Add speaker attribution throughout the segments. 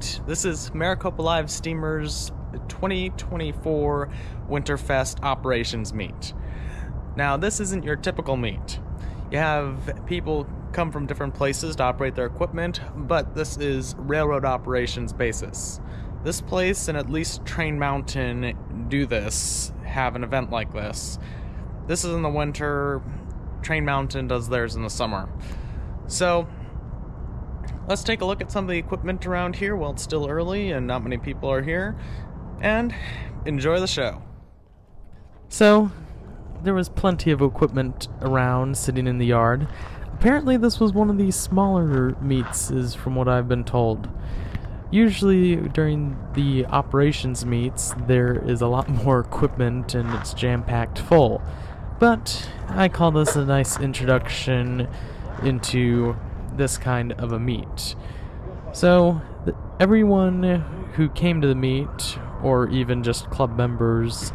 Speaker 1: This is Maricopa Live Steamers 2024 Winterfest Operations Meet. Now, this isn't your typical meet. You have people come from different places to operate their equipment, but this is railroad operations basis. This place and at least Train Mountain do this, have an event like this. This is in the winter, Train Mountain does theirs in the summer. So, let's take a look at some of the equipment around here while it's still early and not many people are here, and enjoy the show.
Speaker 2: So, there was plenty of equipment around sitting in the yard. Apparently, this was one of the smaller meets, is from what I've been told. Usually, during the operations meets, there is a lot more equipment and it's jam packed full. But I call this a nice introduction into this kind of a meet. So, everyone who came to the meet, or even just club members,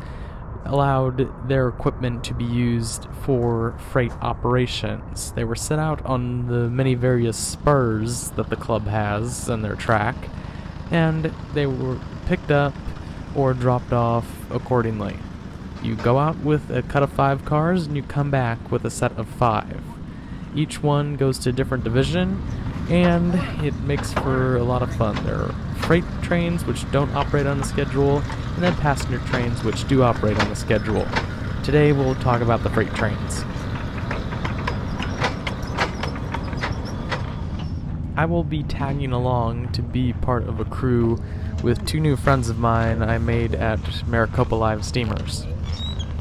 Speaker 2: allowed their equipment to be used for freight operations. They were set out on the many various spurs that the club has on their track, and they were picked up or dropped off accordingly. You go out with a cut of five cars and you come back with a set of five. Each one goes to a different division, and it makes for a lot of fun. There are freight trains which don't operate on the schedule, and then passenger trains which do operate on the schedule. Today we'll talk about the freight trains. I will be tagging along to be part of a crew with two new friends of mine I made at Maricopa Live Steamers.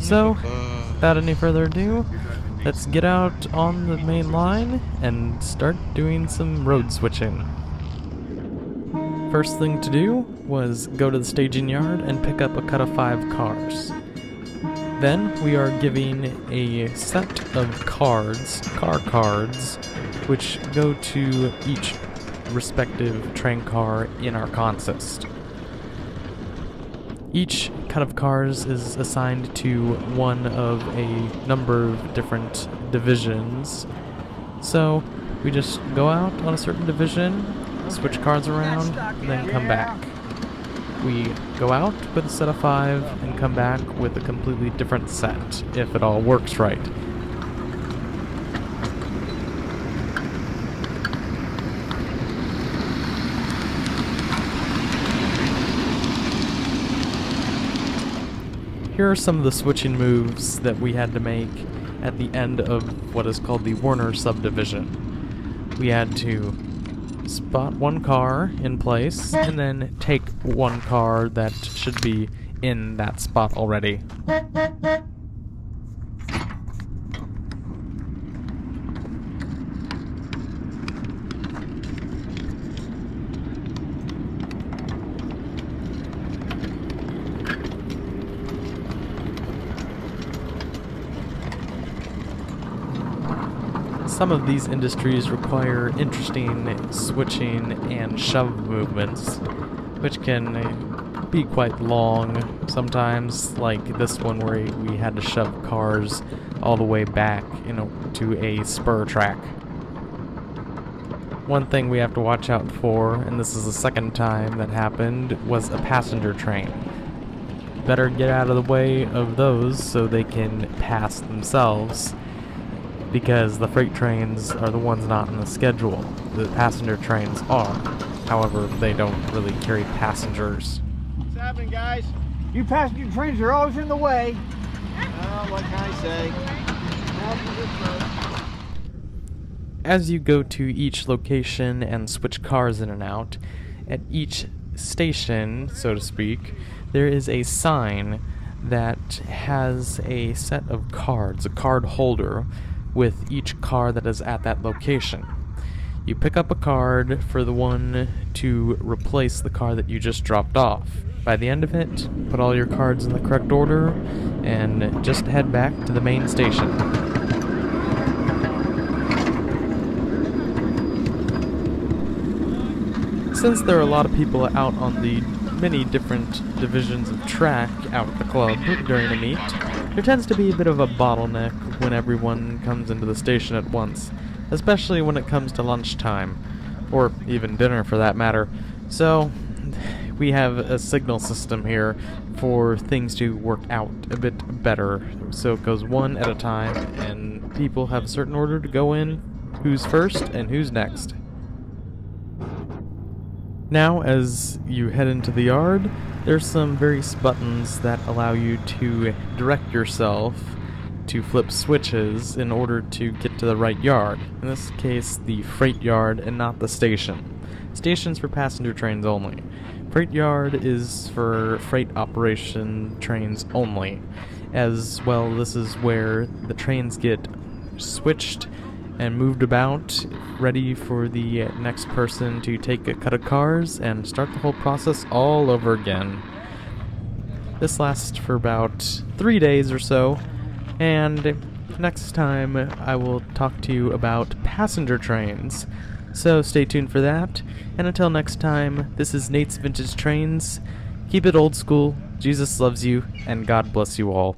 Speaker 2: So, without any further ado, let's get out on the main line and start doing some road switching. First thing to do was go to the staging yard and pick up a cut of five cars. Then we are giving a set of cards, car cards, which go to each respective train car in our consist. Each cut of cars is assigned to one of a number of different divisions. So we just go out on a certain division, switch cars around, and then come back. We go out with a set of five and come back with a completely different set, if it all works right. Here are some of the switching moves that we had to make at the end of what is called the Warner subdivision. We had to spot one car in place and then take one car that should be in that spot already. Some of these industries require interesting switching and shove movements, which can be quite long sometimes, like this one where we had to shove cars all the way back you know, to a spur track. One thing we have to watch out for, and this is the second time that happened, was a passenger train. Better get out of the way of those so they can pass themselves because the freight trains are the ones not on the schedule. The passenger trains are. However, they don't really carry passengers.
Speaker 3: What's happening, guys? You passenger trains are always in the way. Oh, what can I say?
Speaker 2: As you go to each location and switch cars in and out, at each station, so to speak, there is a sign that has a set of cards, a card holder, with each car that is at that location. You pick up a card for the one to replace the car that you just dropped off. By the end of it, put all your cards in the correct order and just head back to the main station. Since there are a lot of people out on the many different divisions of track out at the club during a meet, there tends to be a bit of a bottleneck when everyone comes into the station at once, especially when it comes to lunchtime, or even dinner for that matter. So, we have a signal system here for things to work out a bit better. So it goes one at a time, and people have a certain order to go in who's first and who's next. Now, as you head into the yard, there's some various buttons that allow you to direct yourself to flip switches in order to get to the right yard. In this case, the freight yard and not the station. Stations for passenger trains only. Freight yard is for freight operation trains only. As well, this is where the trains get switched and moved about, ready for the next person to take a cut of cars and start the whole process all over again. This lasts for about three days or so, and next time I will talk to you about passenger trains. So stay tuned for that, and until next time, this is Nate's Vintage Trains. Keep it old school, Jesus loves you, and God bless you all.